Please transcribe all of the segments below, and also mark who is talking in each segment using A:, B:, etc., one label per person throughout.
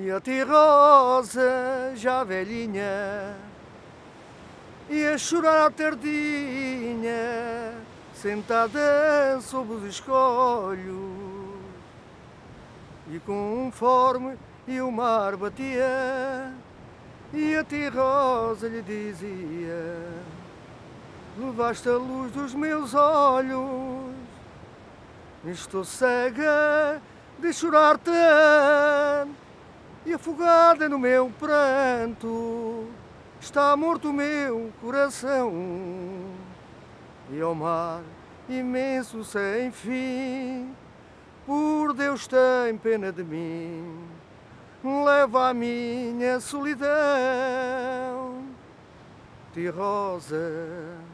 A: E a Rosa, já velhinha, ia chorar tardinha, sentada sob os escolhos. E conforme e o mar batia, e a tia Rosa lhe dizia: Levaste a luz dos meus olhos, estou cega de chorar tanto e afogada no meu pranto. Está morto o meu coração. E ao mar imenso sem fim por Deus tem pena de mim. Leva a minha solidão. Tia Rosa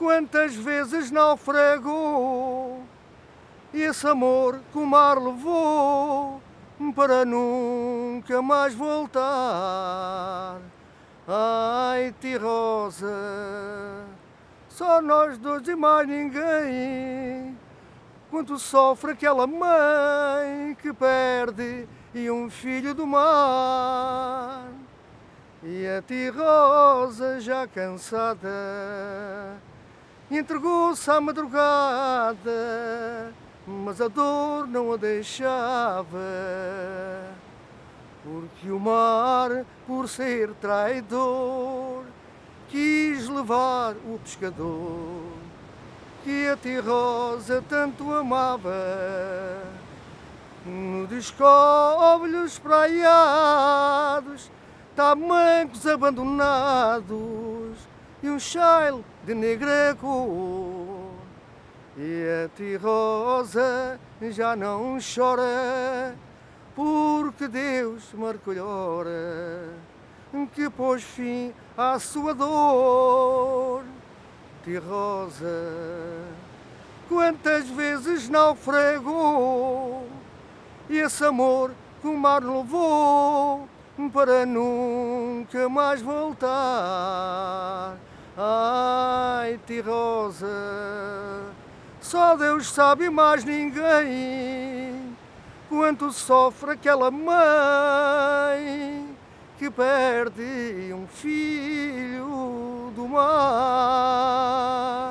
A: quantas vezes naufragou e esse amor que o mar levou para nunca mais voltar. Ai, tia Rosa, só nós dois e mais ninguém. Quanto sofre aquela mãe que perde e um filho do mar. E a tia Rosa, já cansada, entregou-se à madrugada mas a dor não a deixava. Porque o mar, por ser traidor, quis levar o pescador que a tia Rosa tanto amava. No descobre-lhes praiados, tamancos abandonados e um chale de negra cor. E a ti Rosa já não chora, porque Deus marcou-lhe que pôs fim à sua dor. Ti Rosa, quantas vezes naufragou, esse amor que o mar levou para nunca mais voltar. Ai, Ti Rosa, só Deus sabe mais ninguém quanto sofre aquela mãe que perde um filho do mar.